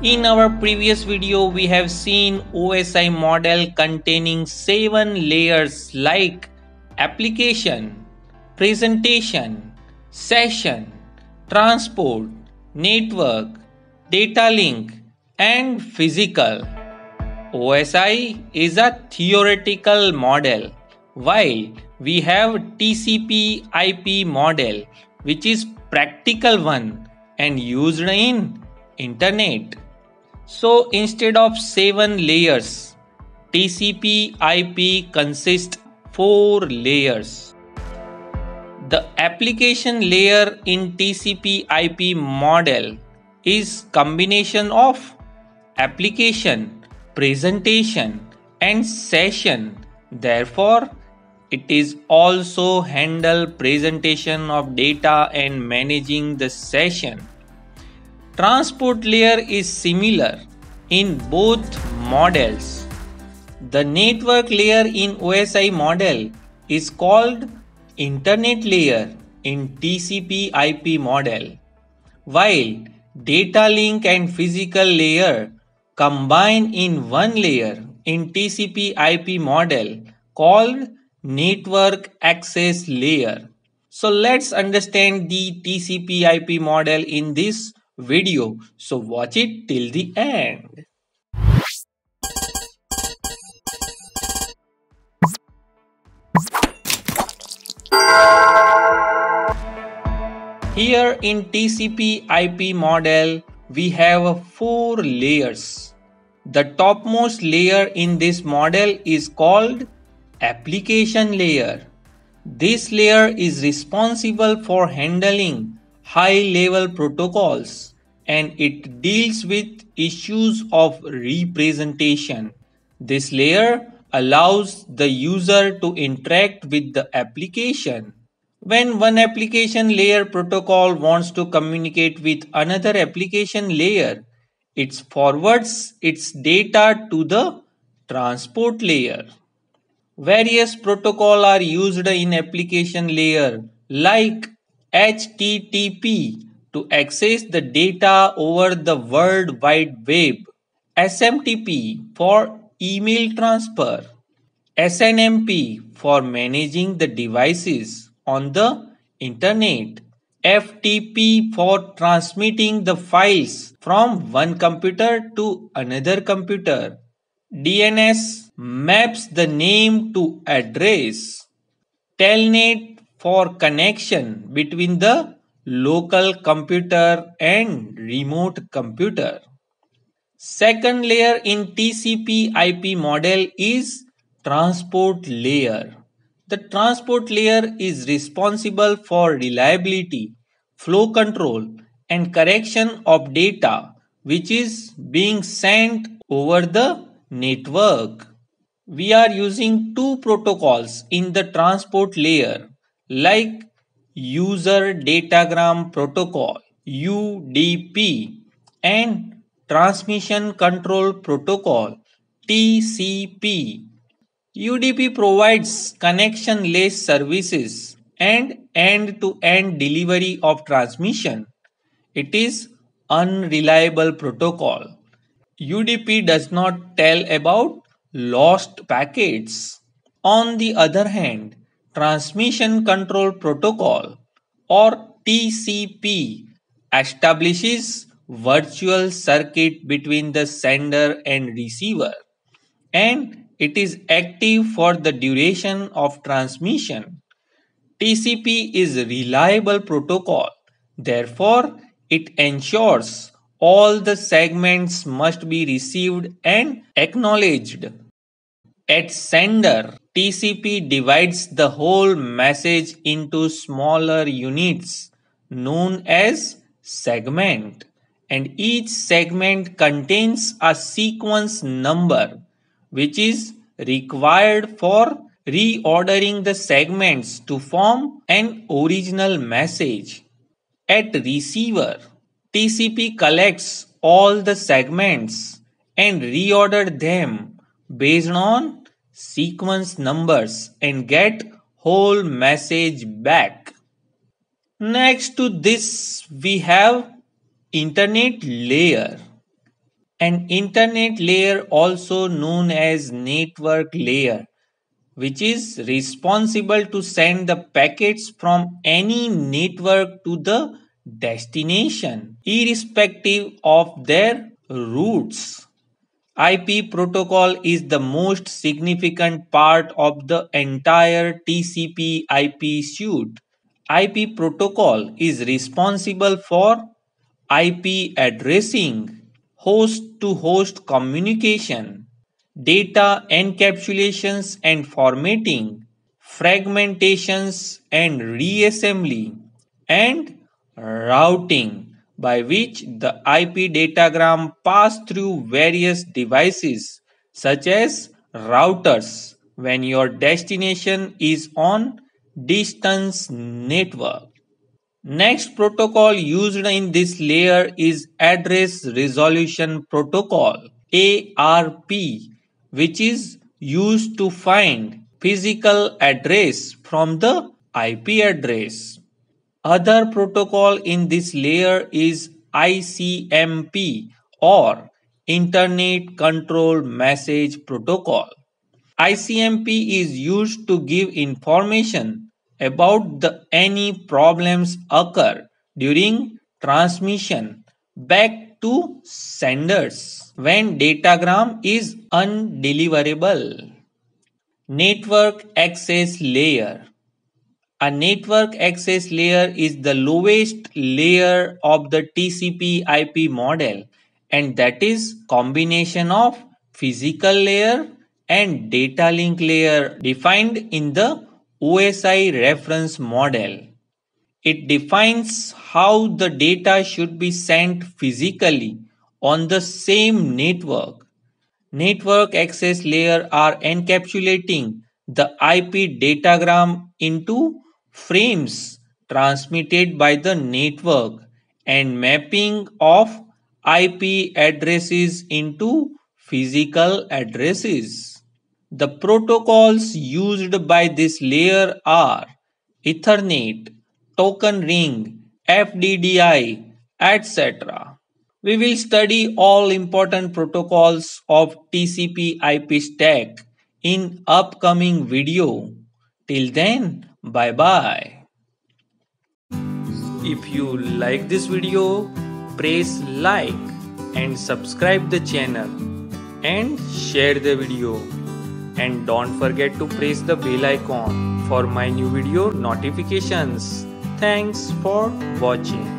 In our previous video, we have seen OSI model containing seven layers like application, presentation, session, transport, network, data link, and physical. OSI is a theoretical model while we have TCP IP model which is practical one and used in internet. So instead of 7 layers TCP IP consists 4 layers. The application layer in TCP IP model is combination of application, presentation and session. Therefore, it is also handle presentation of data and managing the session. Transport layer is similar in both models. The network layer in OSI model is called internet layer in TCP IP model, while data link and physical layer combine in one layer in TCP IP model called network access layer. So let's understand the TCP IP model in this video. So watch it till the end. Here in TCP IP model, we have four layers. The topmost layer in this model is called application layer. This layer is responsible for handling high level protocols and it deals with issues of representation. This layer allows the user to interact with the application. When one application layer protocol wants to communicate with another application layer, it forwards its data to the transport layer. Various protocols are used in application layer like HTTP to access the data over the World Wide Web, SMTP for email transfer, SNMP for managing the devices on the internet, FTP for transmitting the files from one computer to another computer, DNS maps the name to address. Telnet for connection between the local computer and remote computer. Second layer in TCP IP model is transport layer. The transport layer is responsible for reliability, flow control and correction of data which is being sent over the network. We are using two protocols in the transport layer like User Datagram Protocol UDP and Transmission Control Protocol TCP. UDP provides connectionless services and end-to-end delivery of transmission. It is unreliable protocol. UDP does not tell about lost packets. On the other hand, Transmission Control Protocol or TCP establishes virtual circuit between the sender and receiver and it is active for the duration of transmission. TCP is a reliable protocol. Therefore, it ensures all the segments must be received and acknowledged. At sender, TCP divides the whole message into smaller units known as segment and each segment contains a sequence number which is required for reordering the segments to form an original message. At receiver, TCP collects all the segments and reorder them based on sequence numbers and get whole message back. Next to this we have internet layer. An internet layer also known as network layer which is responsible to send the packets from any network to the destination irrespective of their routes. IP protocol is the most significant part of the entire TCP IP suite. IP protocol is responsible for IP addressing, host to host communication, data encapsulations and formatting, fragmentations and reassembly, and routing by which the IP datagram pass through various devices such as routers when your destination is on distance network. Next protocol used in this layer is Address Resolution Protocol ARP which is used to find physical address from the IP address. Other protocol in this layer is ICMP or Internet Control Message Protocol. ICMP is used to give information about the any problems occur during transmission back to senders when datagram is undeliverable. Network access layer a network access layer is the lowest layer of the TCP IP model and that is combination of physical layer and data link layer defined in the OSI reference model. It defines how the data should be sent physically on the same network. Network access layer are encapsulating the IP datagram into frames transmitted by the network and mapping of IP addresses into physical addresses. The protocols used by this layer are Ethernet, Token Ring, FDDI, etc. We will study all important protocols of TCP IP stack in upcoming video. Till then, Bye bye. If you like this video, press like and subscribe the channel and share the video. And don't forget to press the bell icon for my new video notifications. Thanks for watching.